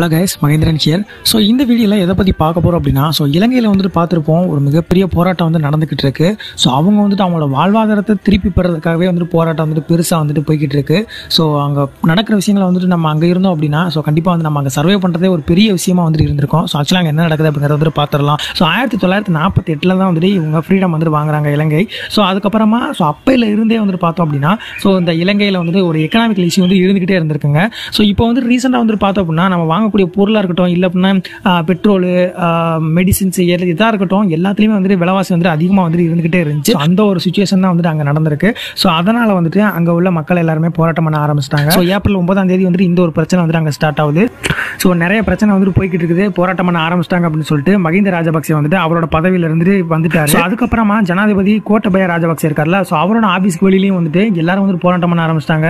Hello guys Mahendran here so இந்த வீடியோவில் எதை பற்றி பார்க்க போகிறோம் அப்படின்னா ஸோ இலங்கையில் வந்துட்டு பார்த்துருப்போம் ஒரு மிகப்பெரிய போராட்டம் வந்து நடந்துக்கிட்டு இருக்கு. ஸோ அவங்க வந்துட்டு அவங்களோட வாழ்வாதாரத்தை திருப்பி பெறதுக்காகவே வந்துட்டு போராட்டம் வந்துட்டு பெருசாக வந்துட்டு போய்கிட்டு இருக்கு. ஸோ அங்கே நடக்கிற விஷயங்களை வந்துட்டு நம்ம அங்கே இருந்தோம் அப்படின்னா ஸோ கண்டிப்பாக வந்து நம்ம அங்கே சர்வே பண்ணுறதே ஒரு பெரிய விஷயமா வந்துட்டு இருந்திருக்கும். ஸோ ஆக்சுவலாக அங்கே என்ன நடக்குது அப்படிங்கிறத வந்துட்டு பார்த்துடலாம். ஸோ ஆயிரத்தி தொள்ளாயிரத்தி நாற்பத்தி எட்டில் தான் வந்துட்டு இவங்க ஃப்ரீடம் வந்துட்டு வாங்குறாங்க இலங்கை. ஸோ அதுக்கப்புறமா ஸோ அப்பையில் இருந்தே வந்துட்டு பார்த்தோம் அப்படின்னா ஸோ இந்த இலங்கையில் வந்துட்டு ஒரு எக்கனாமிக்கல் இஷ்யூ வந்து இருந்துகிட்டே இருந்திருக்குங்க. ஸோ இப்போ வந்து ரீசெண்டாக வந்துட்டு பார்த்தோம் அப்படின்னா நம்ம வாங்க வாங்கக்கூடிய பொருளாக இருக்கட்டும் இல்லை அப்படின்னா பெட்ரோலு மெடிசின்ஸ் எதாக இருக்கட்டும் எல்லாத்துலேயுமே வந்துட்டு விலைவாசி வந்துட்டு அதிகமாக வந்துட்டு இருந்துகிட்டே இருந்துச்சு. அந்த ஒரு சுச்சுவேஷன் தான் வந்துட்டு அங்கே நடந்திருக்கு. ஸோ அதனால் வந்துட்டு அங்கே உள்ள மக்கள் எல்லாருமே போராட்டம் பண்ண ஆரம்பிச்சிட்டாங்க. ஸோ ஏப்ரல் ஒன்பதாம் தேதி வந்துட்டு இந்த ஒரு பிரச்சனை வந்துட்டு அங்கே ஸ்டார்ட் ஆகுது. ஸோ நிறைய பிரச்சனை வந்துட்டு போய்கிட்டு இருக்குது. போராட்டம் பண்ண ஆரம்பிச்சிட்டாங்க அப்படின்னு சொல்லிட்டு மகிந்த ராஜபக்சே வந்துட்டு அவரோட பதவியில இருந்துட்டு வந்துட்டாரு. அதுக்கப்புறமா ஜனாதிபதி கோட்டபய ராஜபக்சே இருக்கார்ல. ஸோ அவரோட ஆஃபீஸ்க்கு வெளியிலையும் வந்துட்டு எல்லாரும் வந்துட்டு போராட்டம் பண்ண ஆரம்பிச்சிட்டாங்க.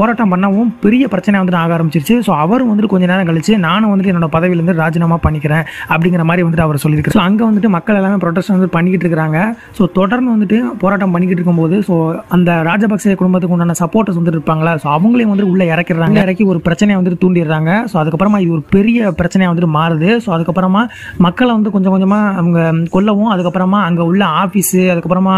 போராட்டம் பண்ணவும் பெரிய பிரச்சனை வந்துட்டு ஆக ஆரம்பிச்சிருச்சு. ஸோ அவரும் வந்துட்டு கொஞ்ச நேரம் கழிச்சு நானும் வந்துட்டு என்னோட பதவியிலேருந்து ராஜினாமா பண்ணிக்கிறேன் அப்படிங்கிற மாதிரி வந்துட்டு அவர் சொல்லியிருக்காரு. ஸோ அங்கே வந்துட்டு மக்கள் எல்லாமே ப்ரொடெஸ்ட் வந்து பண்ணிக்கிட்டு இருக்காங்க ஸோ தொடர்ந்து வந்துட்டு போராட்டம் பண்ணிக்கிட்டு இருக்கும்போது ஸோ அந்த ராஜபக்சே குடும்பத்துக்கு உண்டான சப்போர்ட்டர்ஸ் வந்துட்டு இருப்பாங்களா? ஸோ அவங்களையும் வந்துட்டு உள்ள இறக்கிடுறாங்க. இறக்கி ஒரு பிரச்சனையை வந்துட்டு தூண்டிடுறாங்க. ஸோ அதுக்கப்புறமா இது ஒரு பெரிய பிரச்சனையாக வந்துட்டு மாறுது. ஸோ அதுக்கப்புறமா மக்களை வந்து கொஞ்சம் கொஞ்சமாக அவங்க கொல்லவும். அதுக்கப்புறமா அங்கே உள்ள ஆஃபீஸு அதுக்கப்புறமா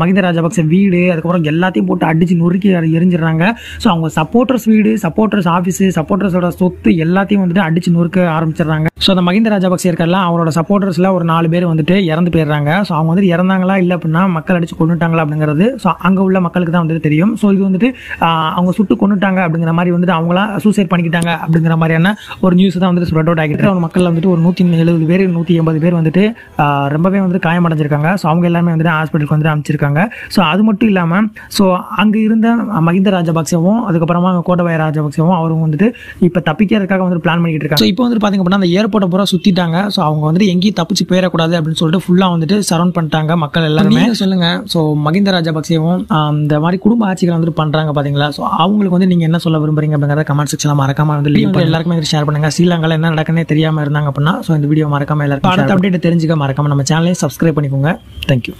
மகிந்த ராஜபக்சே வீடு அதுக்கப்புறம் எல்லாத்தையும் போட்டு அடிச்சு நொறுக்கி எரிஞ்சிடுறாங்க ஸோ அவங்க சப்போர்ட்டர்ஸ் வீடு சப்போர்ட்டர்ஸ் ஆஃபீஸு சப்போர்ட்டர்ஸோட சொத்து எல்லாத்தையும் வந்துட்டு அடிச்சு நொறுக்க ஆரம்பிச்சிடுறாங்க. ஸோ அந்த மகிந்த ராஜபக்சே இருக்கார்ல அவரோட சப்போர்ட்டர்ஸில் ஒரு நாலு பேர் வந்துட்டு இறந்து போயிடுறாங்க. ஸோ அவங்க வந்துட்டு இறந்தாங்களா இல்லை அப்படின்னா மக்கள் அடிச்சு கொண்டுட்டாங்களா அப்படிங்கிறது ஸோ அங்கே உள்ள மக்களுக்கு தான் வந்துட்டு தெரியும். ஸோ இது வந்துட்டு அவங்க சுட்டு கொண்டுட்டாங்க அப்படிங்கிற மாதிரி வந்துட்டு அவங்களா சூசைட் பண்ணிக்கிட்டாங்க அப்படிங்கிற மாதிரியான ஒரு நியூஸ் தான் வந்துட்டு ஸ்ப்ரெட் அவுட் ஆகிட்டு அவங்க மக்கள் வந்துட்டு ஒரு நூற்றி எழுபது பேர் நூற்றி எண்பது பேர் வந்துட்டு ரொம்பவே வந்துட்டு காயமடைஞ்சிருக்காங்க. ஸோ அவங்க எல்லாமே வந்துட்டு ஹாஸ்பிட்டலுக்கு வந்துட்டு அமைச்சிருக்காங்க ஸோ அது மட்டும் இல்லாமல் ஸோ அங்கே இருந்த மகிந்த ராஜபக்சேவும் அதுக்கப்புறமா கோட்டபாய ராஜபக்சேவும் அவரும் வந்துட்டு இப்போ தப்பிக்கிறதுக்காக வந்து பிளான் பண்ணிக்கிட்டு இருக்காங்க. ஸோ இப்போ வந்து பார்த்தீங்க அப்படின்னா அந்த ஏர்போர்ட்டை பூரா சுற்றிட்டாங்க ஸோ அவங்க வந்துட்டு எங்கேயும் தப்பிச்சு போயிடக்கூடாது அப்படின்னு சொல்லிட்டு ஃபுல்லாக வந்துட்டு சரௌண்ட் பண்ணிட்டாங்க மக்கள் எல்லாருமே. சொல்லுங்க. ஸோ மகிந்த ராஜபக்சேவும் இந்த மாதிரி குடும்ப ஆட்சிகள் வந்துட்டு பண்ணுறாங்க பார்த்தீங்களா ஸோ அவங்களுக்கு வந்து நீங்கள் என்ன சொல்ல விரும்புறீங்க அப்படிங்கிறத கமெண்ட் செக்ஷனில் மறக்காம வந்து லீவ் எல்லாருக்குமே ஷேர் பண்ணுங்க. ஸ்ரீலங்காவில் என்ன நடக்குன்னே தெரியாமல் இருந்தாங்க அப்படின்னா ஸோ இந்த வீடியோ மறக்காம எல்லாருக்கும் அடுத்த அப்டேட் தெரிஞ்சுக்க மறக்காம நம்ம சேனலையும் சப்ஸ்கிரைப் பண்ணிக்கோங்க. தேங்க்யூ